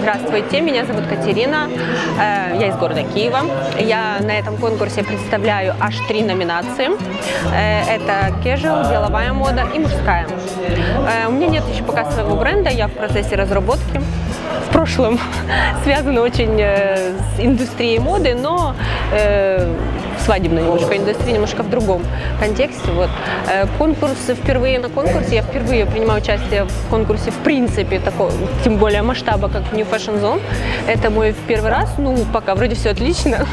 Здравствуйте, меня зовут Катерина, э, я из города Киева. Я на этом конкурсе представляю аж три номинации. Э, это casual, деловая мода и мужская. Э, у меня нет еще пока своего бренда, я в процессе разработки. В прошлом связано очень с индустрией моды, но свадебной немножко индустрии, немножко в другом контексте. Вот. Э, конкурс впервые на конкурсе, я впервые принимаю участие в конкурсе в принципе, такого, тем более масштаба, как New Fashion Zone. Это мой первый раз, ну, пока вроде все отлично.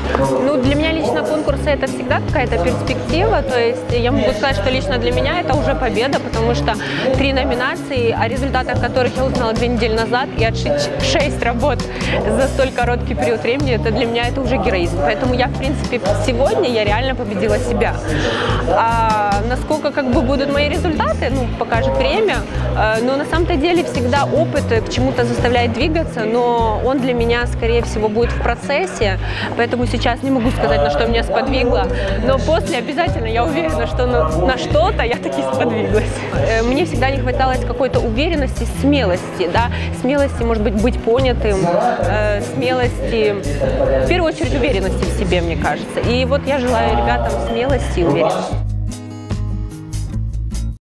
Ну, для меня лично конкурсы это всегда какая-то перспектива, то есть я могу сказать, что лично для меня это уже победа, потому что три номинации, о результатах которых я узнала две недели назад, и отшить шесть работ за столь короткий период времени, это для меня это уже героизм. Поэтому я, в принципе, сегодня сегодня я реально победила себя. А насколько как бы будут мои результаты, ну, покажет время. А, но на самом-то деле всегда опыт к чему-то заставляет двигаться, но он для меня, скорее всего, будет в процессе. Поэтому сейчас не могу сказать, на что меня сподвигло. Но после обязательно я уверена, что на, на что-то я таки сподвиглась. Э, мне всегда не хватало какой-то уверенности, смелости, да, смелости, может быть, быть понятым, э, смелости, в первую очередь, уверенности в себе, мне кажется. И вот я желаю ребятам смелости и уверенности.